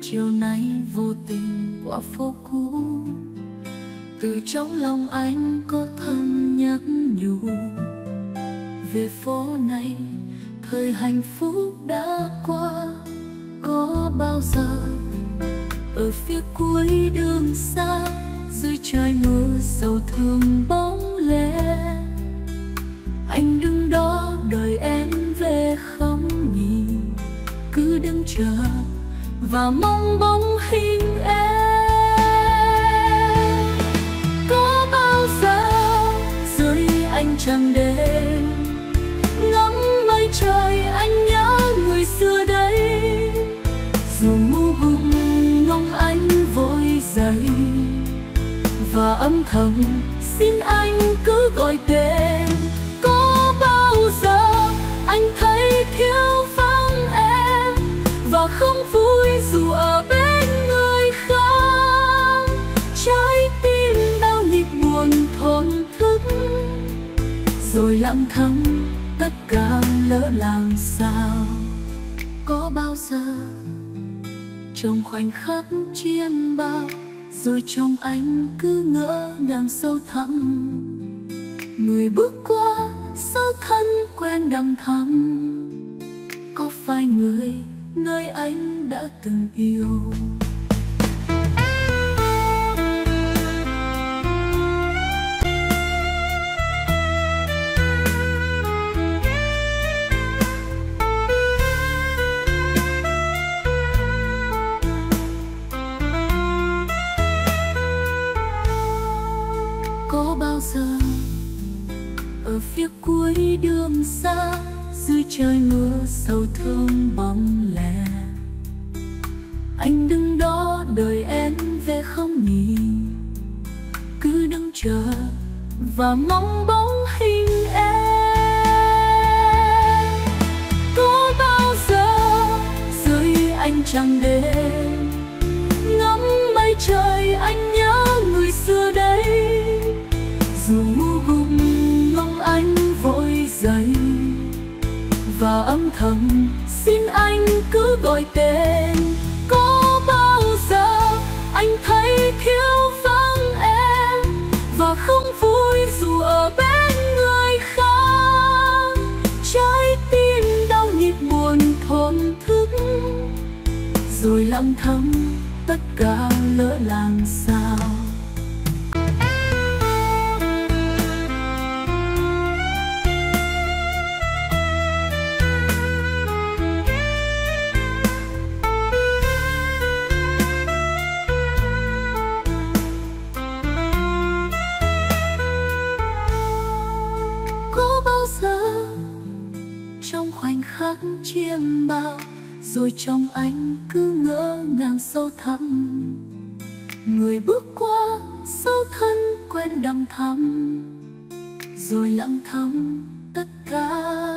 chiều nay vô tình qua phố cũ. Từ trong lòng anh có thầm nhắc nhủ, về phố này, thời hạnh phúc đã qua. Có bao giờ ở phía cuối đường xa, dưới trời mưa sầu thương bóng lê? Anh đứng đó đợi em về không nhỉ cứ đứng chờ và mong bóng hình em. Có bao giờ dưới anh trăng đêm, ngắm mây trời anh nhớ người xưa đây? Dù mu hùng ngóng anh vội dậy và âm thầm xin anh cứ gọi tên. Có bao giờ anh thấy thiếu vắng em, và không vui rồi lặng thầm, tất cả lỡ làm sao? Có bao giờ trong khoảnh khắc chiêm bao rồi trong anh cứ ngỡ đang sâu thẳm? Người bước qua sao thân quen đằng thắm, có phải người nơi anh đã từng yêu? Tiếc cuối đường xa dưới trời mưa sầu thương bóng lẻ. Anh đứng đó đợi em về không nghỉ. Cứ đứng chờ và mong bóng và âm thầm, xin anh cứ gọi tên. Có bao giờ anh thấy thiếu vắng em và không vui dù ở bên người khác? Trái tim đau nhịp buồn thổn thức, rồi lặng thầm tất cả lỡ làm sao? Trong khắc chiêm bao, rồi trong anh cứ ngỡ ngàng sâu thẳm. Người bước qua sâu thân quen đầm thắm, rồi lặng thầm tất cả